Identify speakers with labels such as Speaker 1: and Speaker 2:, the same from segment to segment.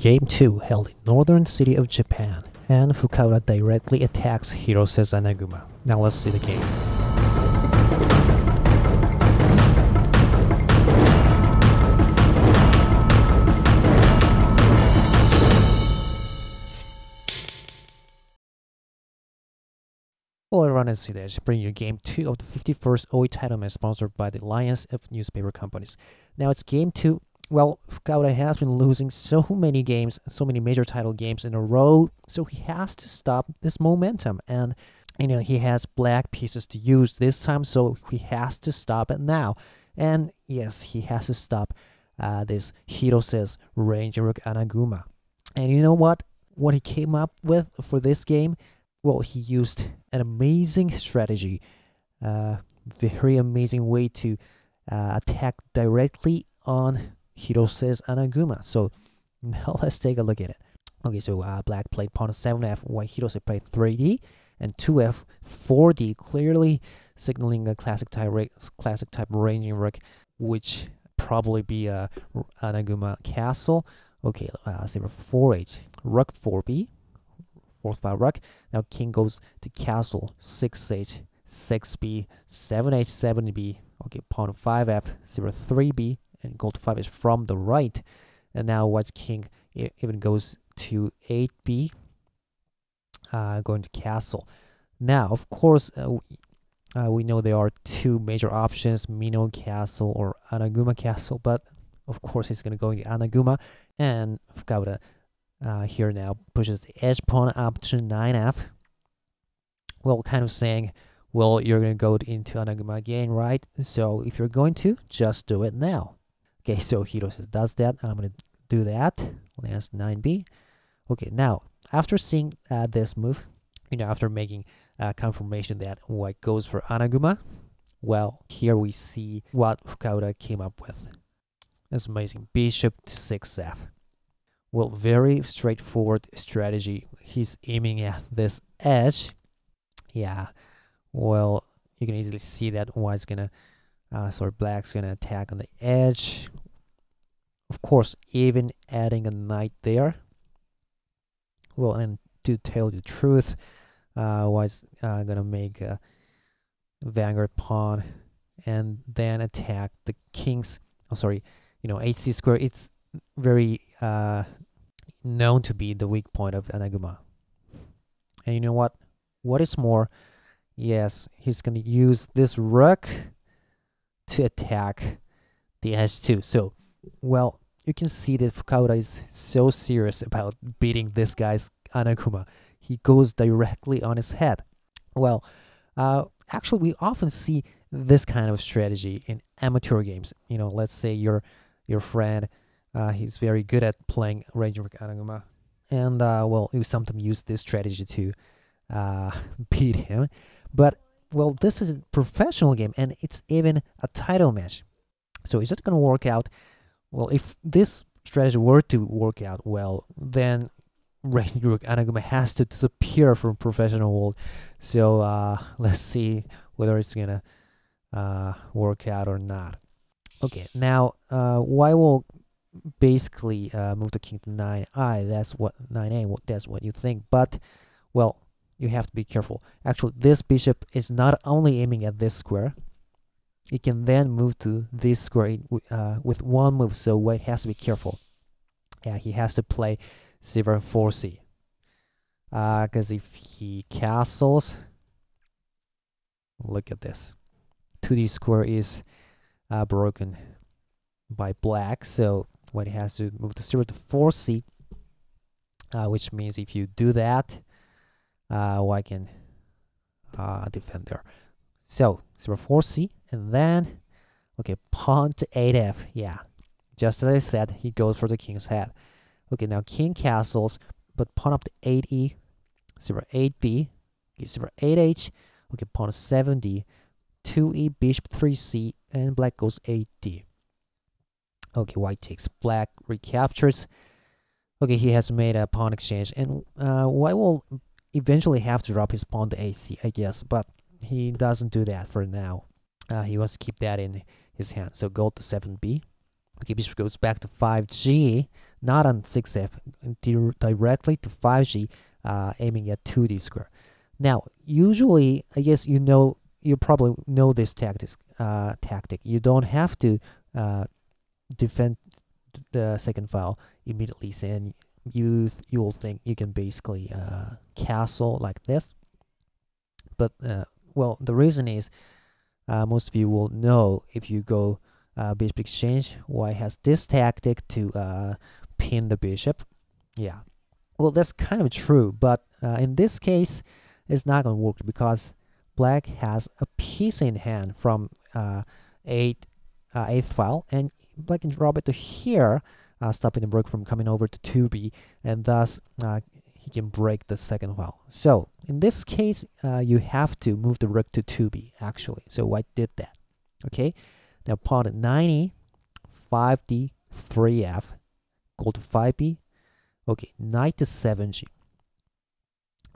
Speaker 1: Game 2 held in northern city of Japan, and Fukaura directly attacks Hirose Anaguma. Now let's see the game. Hello everyone, it's Hidetchi, bringing you game 2 of the 51st Ou-i title sponsored by the Alliance of Newspaper Companies. Now it's game 2. Well, Fukaura has been losing so many games, so many major title games in a row, so he has to stop this momentum. And, you know, he has black pieces to use this time, so he has to stop it now. And yes, he has to stop uh, this Hirose's Ranger Anaguma. And you know what? What he came up with for this game? well, he used an amazing strategy, uh, very amazing way to uh, attack directly on Hirose's Anaguma. So now let's take a look at it. Okay, so uh, black played pawn 7f, while Hirose played 3d, and 2f, 4d, clearly signaling a classic type, classic type ranging rook, which probably be a Anaguma castle. Okay, uh, 0 4h, rook 4b, fourth file rook. Now king goes to castle, 6h, 6b, 7h, 7b. Okay, pawn 5f, 0, 3b, and gold 5 is from the right. And now white's king even goes to 8b, uh, going to castle. Now, of course, uh, uh, we know there are two major options, Mino Castle or Anaguma Castle, but of course he's going to go into Anaguma, and Fukaura uh, here now pushes the edge pawn up to 9f. Well, kind of saying, well, you're going to go into Anaguma again, right? So if you're going to, just do it now. Okay, so Hirose does that. I'm to do that. That's 9b. Okay, now, after seeing uh, this move, you know, after making uh, confirmation that white goes for Anaguma, well, here we see what Fukaura came up with. That's amazing. Bishop to 6f. Well, very straightforward strategy. He's aiming at this edge. Yeah. Well, you can easily see that white's gonna, uh, sorry, black's gonna attack on the edge. Of course, even adding a knight there. Well, and to tell you the truth, uh, white's uh, gonna make a vanguard pawn and then attack the king's. Oh, sorry, you know, HC square. It's very uh, known to be the weak point of Anaguma. And you know what? What is more, yes, he's to use this rook to attack the edge too. So, well, you can see that Fukaura is so serious about beating this guy's Anaguma. He goes directly on his head. Well, uh, actually, we often see this kind of strategy in amateur games. You know, let's say your your friend uh, he's very good at playing Ranger Anaguma. And, uh, well, you sometimes use this strategy to uh, beat him. But, well, this is a professional game, and it's even a title match. So is it going to work out? Well, if this strategy were to work out well, then Ranger Anaguma has to disappear from professional world. So uh, let's see whether it's gonna uh, work out or not. Okay, now uh, why will basically uh, move the king to 9i. That's what 9a. That's what you think. But well, you have to be careful. Actually, this bishop is not only aiming at this square. It can then move to this square uh, with one move. So white has to be careful. Yeah, he has to play c4 4c. Because uh, if he castles, look at this. 2d square is uh, broken by black. So White has to move the 0 to 4c, uh, which means if you do that, uh, white can uh, defend there. So 0 4c, and then, okay, pawn to 8f, yeah. Just as I said, he goes for the king's head. Okay, now king castles, but pawn up to 8e, 0 8b, okay, 0 8h, okay, pawn 7d, 2e, bishop 3c, and black goes 8d. Okay, white takes black, recaptures. Okay, he has made a pawn exchange, and uh, white will eventually have to drop his pawn to AC, I guess, but he doesn't do that for now. Uh, he wants to keep that in his hand. So go to 7b. Okay, bishop goes back to 5g. not on 6f, di- directly to 5g, uh, aiming at 2d square. Now, usually, I guess you know, you probably know this tactic. Uh, tactic. You don't have to uh, defend the second file immediately, and you you will think you can basically uh, castle like this. But uh, well, the reason is uh, most of you will know if you go uh, bishop exchange, white has this tactic to uh, pin the bishop. Yeah, well that's kind of true, but uh, in this case, it's not gonna work because black has a piece in hand from uh, eight uh, file, and black can drop it to here, uh, stopping the rook from coming over to 2b, and thus he can break the second file. So in this case, uh, you have to move the rook to 2b actually. So white did that. Okay, now pawn at 90, 5d, 3f, go to 5b. Okay, knight to 7g.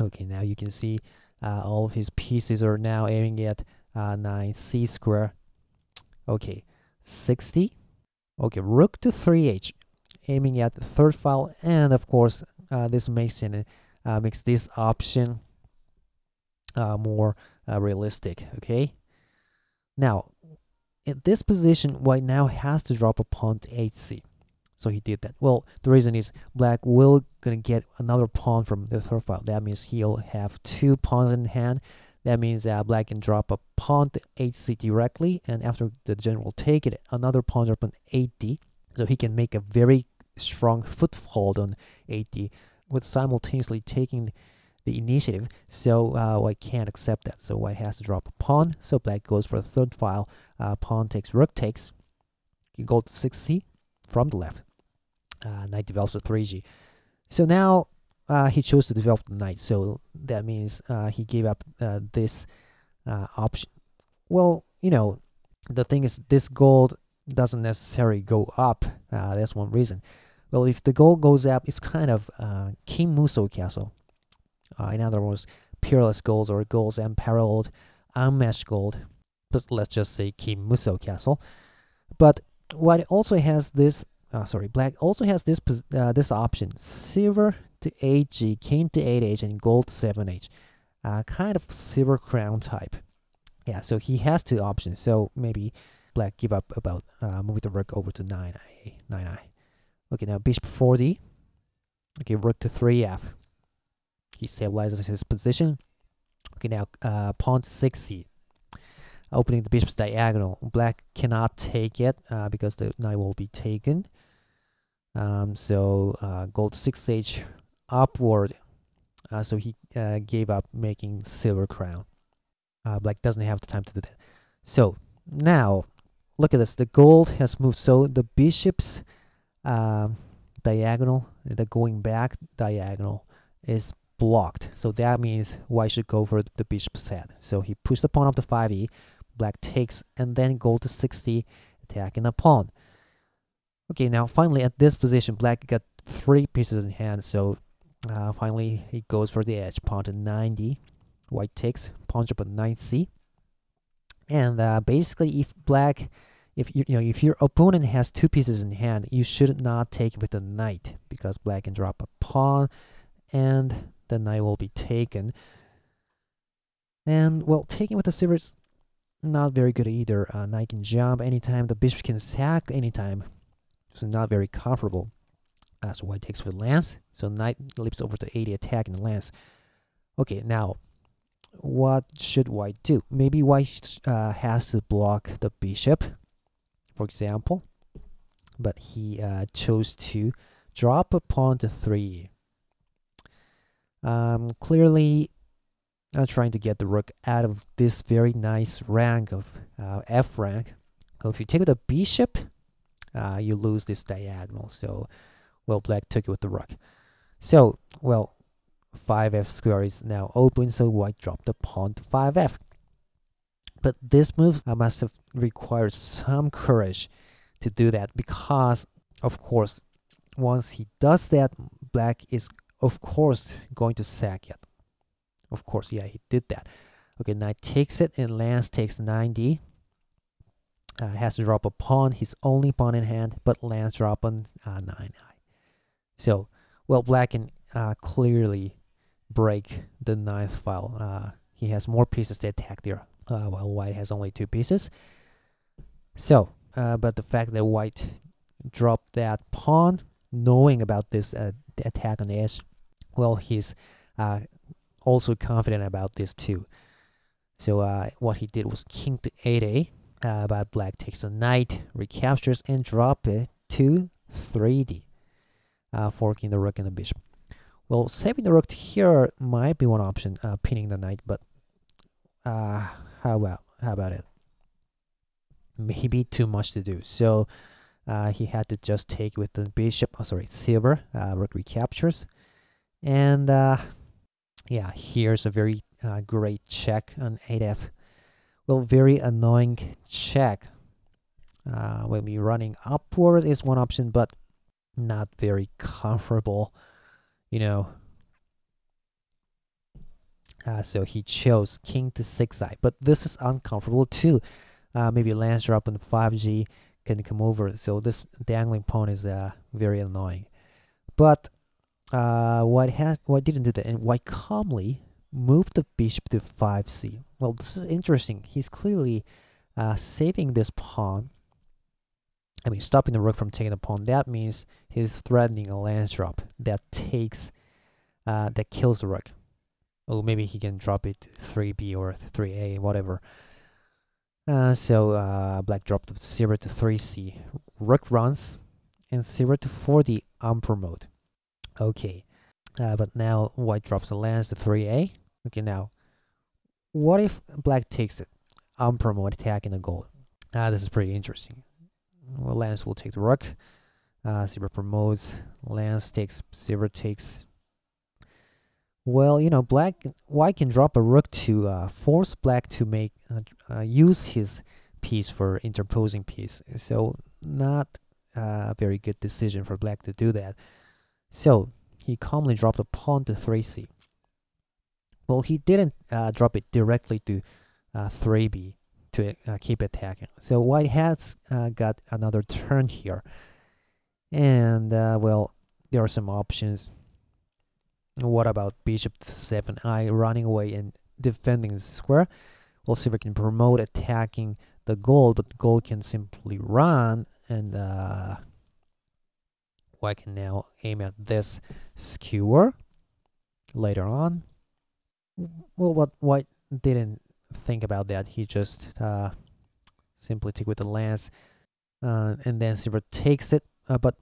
Speaker 1: Okay, now you can see uh, all of his pieces are now aiming at uh, 9c square. Okay, 60. Okay, rook to 3h, aiming at the third file, and of course, uh, this makes it uh, makes this option uh, more uh, realistic. Okay. Now, in this position, white now has to drop a pawn to h-c. So he did that. Well, the reason is black will gonna get another pawn from the third file. That means he'll have two pawns in hand. That means that black can drop a pawn to h-c directly, and after the general take it, another pawn drop on 8d. So he can make a very strong foothold on 8d with simultaneously taking the initiative. So uh, white can't accept that. So white has to drop a pawn. So black goes for the third file. Uh, pawn takes, rook takes. You go to 6c from the left. Uh, knight develops a 3g. So now uh, he chose to develop the knight. So that means uh, he gave up uh, this uh, option. Well, you know, the thing is, this gold doesn't necessarily go up. That's one reason. Well, if the gold goes up, it's kind of uh, Kin Muso castle. Uh, in other words, peerless golds or golds unparalleled, unmatched gold. But let's just say Kin Muso castle. But white also has this. Uh, sorry, black also has this uh, this option: silver to 8g, king to 8h, and gold to 7h. Uh, kind of silver crown type. Yeah, so he has two options. So maybe black give up about uh, move the rook over to 9i, 9i. Okay, now bishop 4d. Okay, rook to 3f. He stabilizes his position. Okay, now uh, pawn to 6c. Opening the bishop's diagonal. Black cannot take it uh, because the knight will be taken. Um, so uh, gold 6h upward. Uh, so he uh, gave up making silver crown. Uh, black doesn't have the time to do that. So now, look at this. The gold has moved. So the bishop's um, diagonal, the going back diagonal, is blocked. So that means white should go for the bishop set. So he pushed the pawn up to 5e. Black takes and then go to 60, attacking the pawn. Okay, now finally at this position, black got three pieces in hand. So uh, finally he goes for the edge. Pawn to 90. White takes, pawn up at 9c. And uh, basically, if black, if you, you know, if your opponent has two pieces in hand, you should not take with the knight because black can drop a pawn, and the knight will be taken. And well, taking with the silver is not very good either. Uh, knight can jump anytime. The bishop can sack anytime. So not very comfortable. Uh, so white takes with lance. So knight leaps over to 80, attacking the lance. Okay, now what should white do? Maybe white uh, has to block the bishop, for example, but he uh, chose to drop a pawn to 3. Um, clearly, uh, trying to get the rook out of this very nice rank of uh, f rank. So if you take the bishop, uh, you lose this diagonal. So, well, black took it with the rook. So, well, 5f square is now open, so white dropped the pawn to 5f. But this move I must have required some courage to do that because, of course, once he does that, black is, of course, going to sack it. Of course, yeah, he did that. Okay, knight takes it, and lance takes 9d. Uh, has to drop a pawn, his only pawn in hand, but lance drop on uh, 9i. So, well, black can uh, clearly break the ninth file. Uh, he has more pieces to attack there, uh, while white has only two pieces. So, uh, but the fact that white dropped that pawn, knowing about this uh, attack on the edge, well, he's uh, also confident about this too. So uh, what he did was king to 8a, uh, but black takes a knight, recaptures, and drop it to 3d, uh, forking the rook and the bishop. Well, saving the rook here might be one option, pinning the knight, but uh, how about how about it? Maybe too much to do. So uh, he had to just take with the bishop. Oh, sorry, silver. Uh, rook recaptures, and uh, yeah, here's a very uh, great check on 8f. Well, very annoying check. Uh, when we running upward is one option, but not very comfortable, you know. Uh, so he chose king to 6i, but this is uncomfortable too. Uh, maybe lance drop on 5g can come over, so this dangling pawn is uh, very annoying. But uh, has white didn't do that, and white calmly moved the bishop to 5c. Well, this is interesting. He's clearly uh, saving this pawn. I mean, stopping the rook from taking the pawn. That means he's threatening a lance drop that takes, uh, that kills the rook. Oh, maybe he can drop it 3b or 3a, whatever. Uh, so uh, black dropped 0 to 3c. Rook runs, and 0 to 4d Emperor mode. Okay, uh, but now white drops a lance to 3a. Okay, now, what if black takes it? Emperor mode attacking the gold. Ah, this is pretty interesting. Well, lance will take the rook. Uh, zebra promotes. Lance takes. Zebra takes. Well, you know, black white can drop a rook to uh, force black to make uh, uh, use his piece for interposing piece. So not a very good decision for black to do that. So he calmly dropped a pawn to 3c. Well, he didn't uh, drop it directly to uh, 3b to uh, keep attacking. So white has uh, got another turn here. And, uh, well, there are some options. What about bishop 7i running away and defending the square? Well, silver can promote attacking the gold, but gold can simply run and uh, white can now aim at this skewer later on well, what White didn't think about that. He just uh, simply took with the lance, uh, and then Silver takes it, uh, but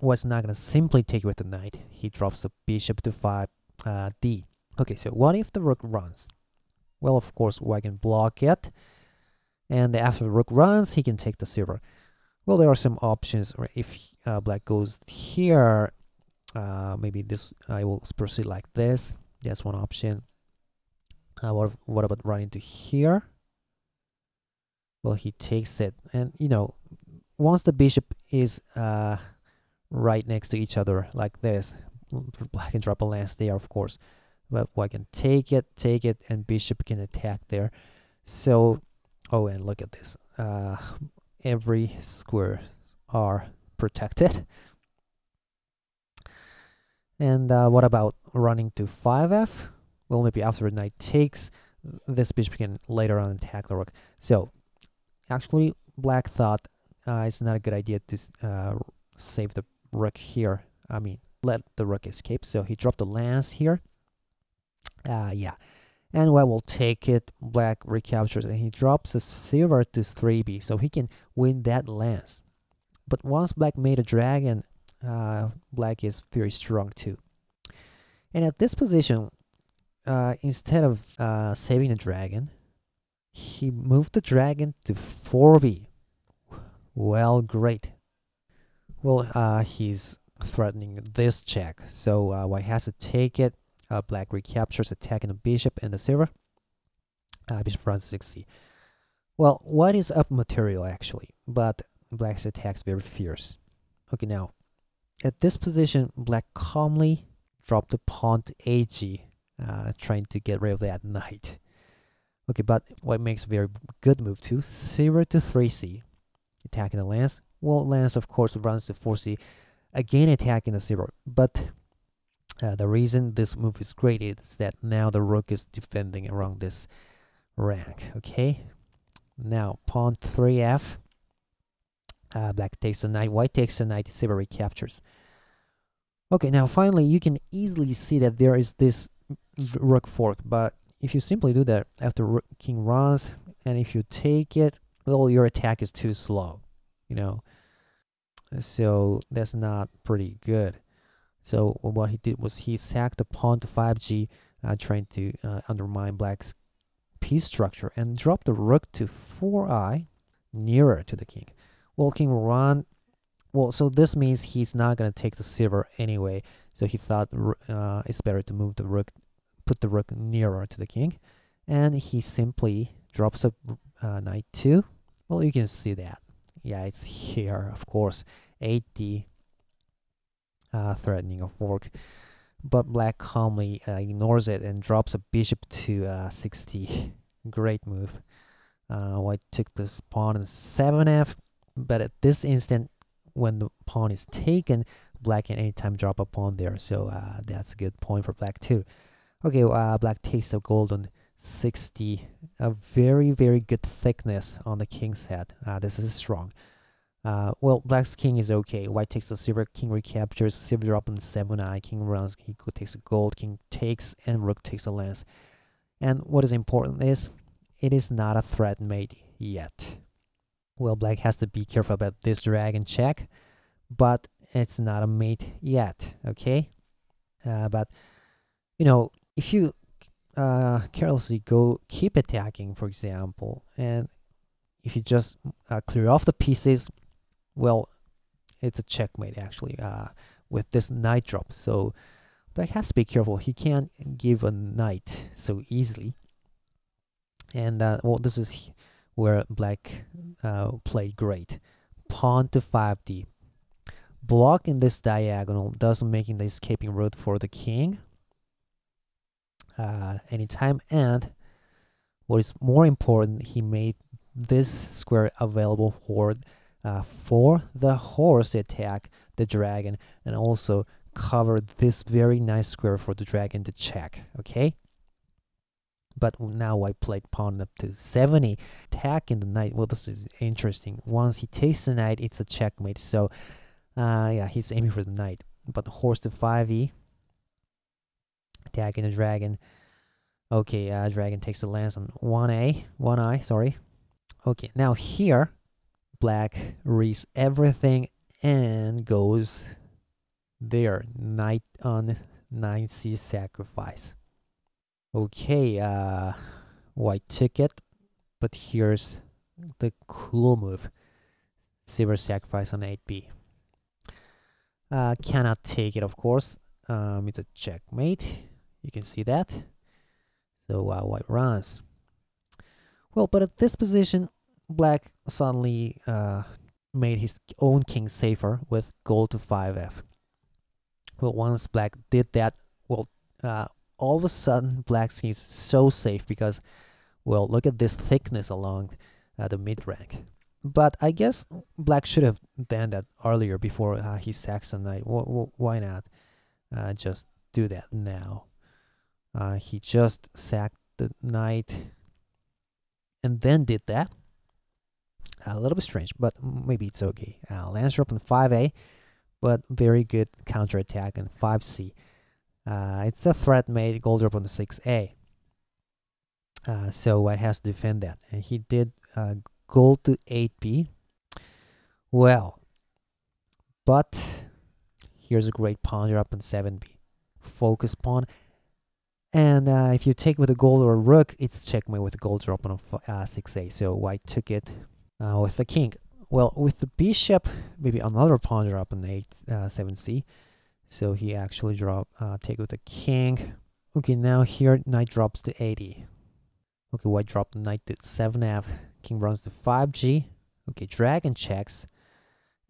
Speaker 1: was not gonna simply take with the knight. He drops the bishop to five uh, d. Okay, so what if the rook runs? Well, of course, White can block it, and after the rook runs, he can take the silver. Well, there are some options. If uh, Black goes here, uh, maybe this I will proceed like this. That's one option. Uh, what, what about running to here? Well, he takes it. And, you know, once the bishop is uh, right next to each other like this, black can drop a lance there, of course. But white can take it, take it, and bishop can attack there. So, oh, and look at this. Uh, every square are protected. And uh, what about running to 5f? well, maybe after knight takes, this bishop can later on attack the rook. So, actually, black thought uh, it's not a good idea to uh, save the rook here. I mean, let the rook escape. So he dropped the lance here. Uh, yeah. And white will take it. Black recaptures and he drops a silver to 3b. So he can win that lance. But once black made a dragon, uh, black is very strong too. And at this position, uh, instead of uh, saving the dragon, he moved the dragon to 4b. Well, great. Well, uh, he's threatening this check, so uh, white has to take it. Uh, black recaptures, attacking the bishop and the silver. Uh, bishop runs 60. Well, white is up material actually, but black's attack is very fierce. Okay, now, at this position, black calmly dropped the pawn to ag uh, trying to get rid of that knight. Okay, but what makes a very good move too, 0 to 3c, attacking the lance. Well, lance of course runs to 4c. again attacking the silver. But uh, the reason this move is great is that now the rook is defending around this rank. Okay, now pawn 3f. Uh, black takes a knight, white takes a knight, silver recaptures. Okay, now finally you can easily see that there is this rook fork, but if you simply do that after king runs, and if you take it, well, your attack is too slow, you know. So that's not pretty good. So what he did was he sacked the pawn to 5g, uh, trying to uh, undermine black's piece structure, and dropped the rook to 4i, nearer to the king. Well, king run. Well, so this means he's not going to take the silver anyway. So he thought uh, it's better to move the rook, put the rook nearer to the king. And he simply drops a uh, knight 2. Well, you can see that. Yeah, it's here, of course. 8d uh, threatening of fork. But black calmly uh, ignores it and drops a bishop to uh, 60. Great move. Uh, white took this pawn in 7f, but at this instant, when the pawn is taken, black can anytime drop a pawn there. So uh, that's a good point for black too. Okay, uh, black takes a golden 60. A very, very good thickness on the king's head. Uh, this is strong. Uh, well, black's king is okay. White takes the silver, king recaptures, silver drop on 7 eye, king runs, he takes a gold, king takes, and rook takes a lance. And what is important is, it is not a threat mate yet. Well, black has to be careful about this dragon check, but it's not a mate yet, okay? Uh, but, you know, if you uh, carelessly go keep attacking, for example, and if you just uh, clear off the pieces, well, it's a checkmate actually uh, with this knight drop. So black has to be careful. He can't give a knight so easily. And uh, well, this is where black uh, played great. Pawn to 5d. Blocking this diagonal, thus making the escaping route for the king uh, anytime. And what is more important, he made this square available for uh, for the horse to attack the dragon and also cover this very nice square for the dragon to check okay? But now I played pawn up to 70 attacking the knight well this is interesting. Once he takes the knight it's a checkmate. So uh, yeah he's aiming for the knight. But horse to 5e attacking the dragon. Okay uh, dragon takes the lance on 1a 1i sorry. Okay now here black reads everything and goes there knight on 9c sacrifice. Okay uh white took it but here's the cool move. Silver sacrifice on 8b uh cannot take it of course. Um it's a checkmate you can see that so uh, white runs well but at this position black suddenly uh, made his own king safer with gold to 5f. Well, once black did that, well, uh, all of a sudden black's king is so safe because, well, look at this thickness along uh, the mid rank. But I guess black should have done that earlier before uh, he a knight. W why not uh, just do that now? Uh, he just sacked the knight and then did that a little bit strange, but maybe it's okay. Uh, Lancer up on 5A, but very good counter attack on 5C. Uh, it's a threat made gold drop on the 6A. Uh, so White has to defend that. And he did uh, gold to 8B. Well, but here's a great pawn drop on 7B. Focus pawn. And uh, if you take with a gold or a rook, it's checkmate with a gold drop on a uh, 6A. So White took it uh, with the king. Well, with the bishop, maybe another pawn drop on 8, uh, 7c. So he actually drop, uh, take with the king. Okay, now here knight drops to 80. Okay, white dropped knight to 7f. King runs to 5g. Okay, dragon checks.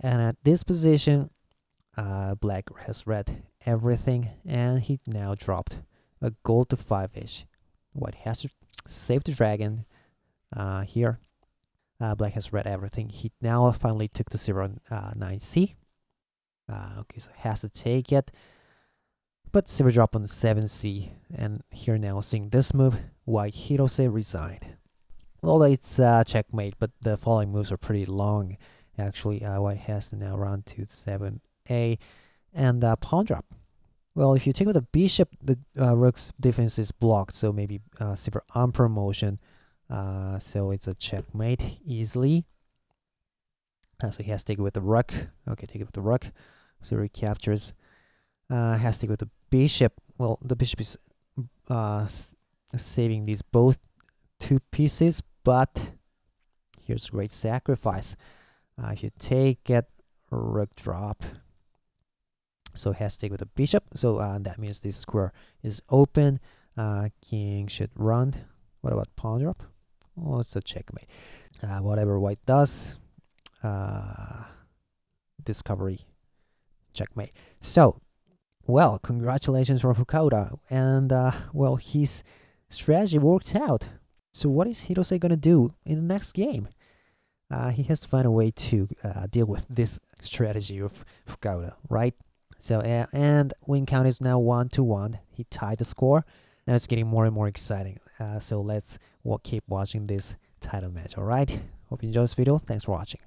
Speaker 1: And at this position, uh, black has read everything. And he now dropped a gold to 5ish. White has to save the dragon uh, here. Uh, black has read everything. He now finally took the zero uh, 9c. Uh, okay, so has to take it. But silver drop on the 7c. And here now seeing this move, white Hirose resigned. Well, it's uh, checkmate, but the following moves are pretty long. Actually, uh, white has to now run to 7a and pawn drop. Well, if you take with the bishop, the uh, rook's defense is blocked, so maybe uh, silver on promotion. Uh, so it's a checkmate easily. Uh, so he has to take it with the rook. Okay, take it with the rook. So he captures. Uh, has to take it with the bishop. Well, the bishop is uh, saving these both two pieces, but here's great sacrifice. Uh, if you take it, rook drop. So has to take with the bishop. So uh, that means this square is open. Uh, king should run. What about pawn drop? Oh, it's a checkmate. Uh, whatever white does, uh, discovery, checkmate. So, well, congratulations for Fukaura. And, uh, well, his strategy worked out. So what is Hirose going to do in the next game? Uh, he has to find a way to deal with this strategy of Fukaura, right? So, uh, and win count is now 1 to 1. He tied the score. Now it's getting more and more exciting. Uh, so let's we'll keep watching this title match, alright? Hope you enjoyed this video. Thanks for watching.